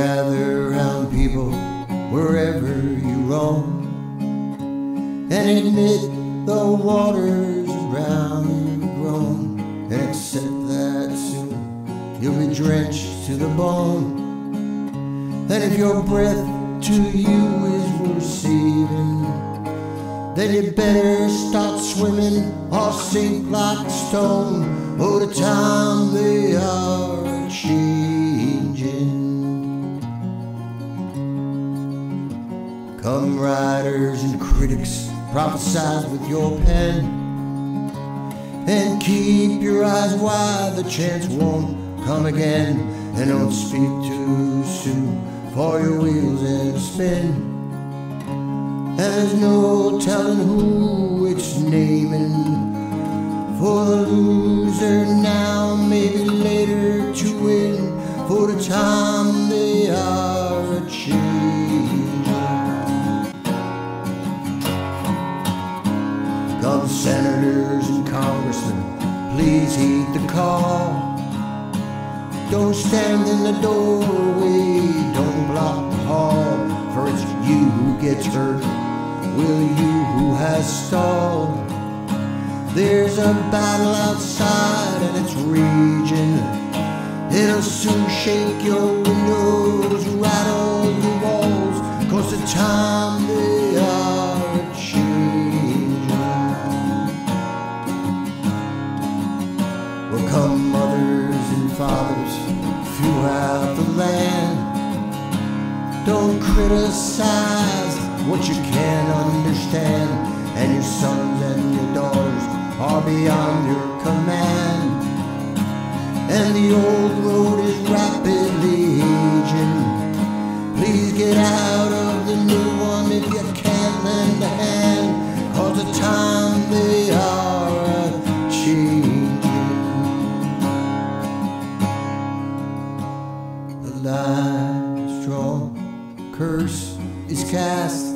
gather round people wherever you roam and admit the waters around you grown and accept that soon you'll be drenched to the bone. And if your breath to you is receiving, then you better start swimming or sink like stone. Oh, the time Come writers and critics, prophesize with your pen. And keep your eyes wide, the chance won't come again. And don't speak too soon, for your wheels in spin. There's no telling who it's naming. For the loser now, maybe senators and congressmen, please heed the call. Don't stand in the doorway, don't block the hall, for it's you who gets hurt, will you who has stalled. There's a battle outside and it's raging. It'll soon shake your windows, rattle your walls, cause the time they come mothers and fathers throughout the land. Don't criticize what you can't understand, and your sons and your daughters are beyond your command. And the old curse is cast.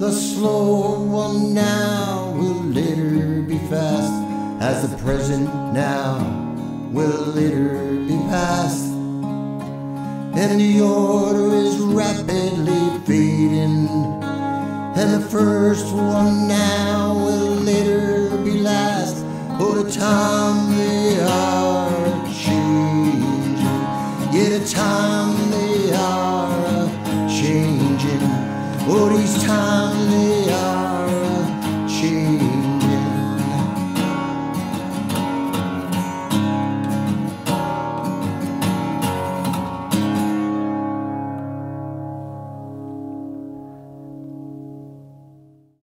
The slow one now will later be fast, as the present now will later be past. And the order is rapidly fading, and the first one now will later be last. Oh, the time they are time they are